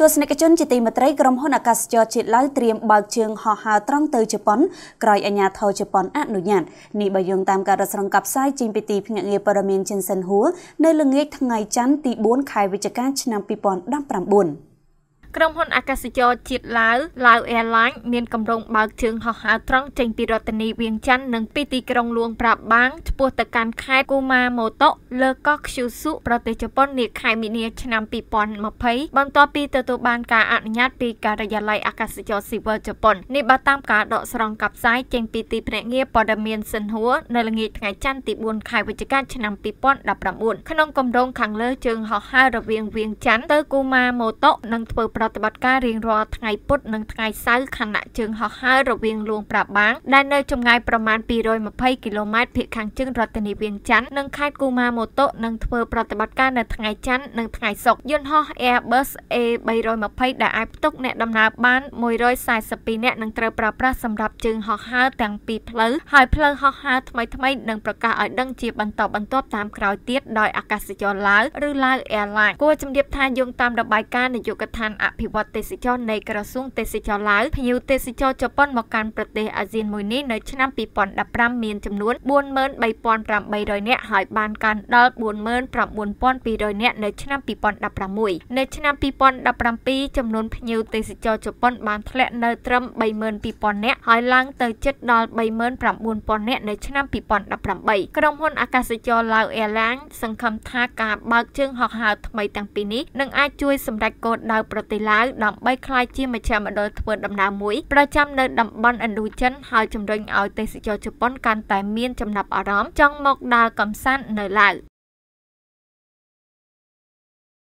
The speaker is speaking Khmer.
ទស្សនិកជនជាទីមេត្រីក្រុមហ៊ុនអាកាសចរជាតិឡាវត្រៀមបើកជើងហោះហើរត្រង់ទៅជប៉ុនក្រោយអាជ្ញាធរជប៉ុនអនុញ្ញាតនេះបើយោងតាមការរស្រង់កັບផ្សាយចេញពីទីភ្នាក់ងារព័ត៌មានចិនសិនហួរនៅល្ងាចថ្ងៃច័ន្ទទី4ខែវិច្ឆិកាឆ្នាំ2019 ក្រុមហ៊ុនអាកាសចរជាតិឡាវឡាវ Airlines មានកម្រងបើកជើងហោះហើរត្រង់ចេញពីរដ្ឋធានីវៀងច័ន្ទនិងពីទីក្រុងលួងប្រាបាងឆ្ពោះទៅកាន់ខេត្តគូម៉ាម៉ូតូលើកោះខ្យូស៊ុប្រទេសជប៉ុននាខែមីនាឆ្នាំ2020បន្ទាប់ពីទទួលបានការអនុញ្ញាតពីការិយាល័យអាកាសចរស៊ីវិលជប៉ុននេះបើតាមការដកស្រង់កាប់ផ្សាយចេញពីទីភ្នាក់ងារព័ត៌មានសិនហួរនៅល្ងាចថ្ងៃច័ន្ទទី4ខែវិច្ឆិកាឆ្នាំ2019ក្នុងគម្រោងខាងលើជើងហោះហើររវាងវៀងច័ន្ទទៅគូម៉ាម៉ូតូនឹងធ្វើប្រប្រតិបត្តិការរៀងរាល់ថ្ងៃពុធនិងថ្ងៃសៅរ៍ខណៈជើងហោះហើររវាងលួងប្រាបាងដែលនៅចម្ងាយប្រមាណ220គីឡូម៉ែត្រភាគខាងជើងរដ្ឋធានីវៀងច័ន្ទនិងខេត្តគូម៉ាម៉ូតូនឹងធ្វើប្រតិបត្តិការនៅថ្ងៃច័ន្ទនិងថ្ងៃសុក្រយន្តហោះ Airbus A320 ដែលអាចផ្ទុកអ្នកដំណើរបាន142នាក់នឹងត្រូវប្រើប្រាស់សម្រាប់ជើងហោះហើរទាំងពីរផ្លូវហើយផ្លូវហោះហើរថ្មីៗនឹងប្រកាសឲ្យដឹងជាបន្តបន្ទាប់តាមក្រោយទៀតដោយអាកាសចរឡាវឬឡាវ Airline គួរជំរាបថាយោងតាមរបាយការណ៍នាយកដ្ឋានអភិវឌ្ឍទេសចរនៃក្រសួងទេសចរឡាវភ្ញៀវទេសចរជប៉ុនមកកាន់ប្រទេសអាស៊ានមួយនេះនៅឆ្នាំ2015មានចំនួន43,800នាក់ហើយបានកាន់ដល់49,200នាក់នៅឆ្នាំ2016នៅឆ្នាំ2017ចំនួនភ្ញៀវទេសចរជប៉ុនបានធ្លាក់នៅត្រឹម32,000នាក់ហើយឡើងទៅជិតដល់39,000នាក់នៅឆ្នាំ2018ក្រុមហ៊ុនអាកាសចរឡាវ Airlines សង្ឃឹមថាការបើកជើងហោះហើរថ្មីទាំងពីរនេះនឹងអាចជួយសម្រេចគោលដៅប្រទេសឡាវដើម្បីក្លាយជាមជ្ឈមណ្ឌលធ្វើដំណើរមួយប្រចាំនៅតំបន់ឥណ្ឌូចិនហើយជំរុញឲ្យទេសចរជប៉ុនកាន់តែមានចំណាប់អារម្មណ៍ចង់មកដើរកម្សាន្តនៅឡាវ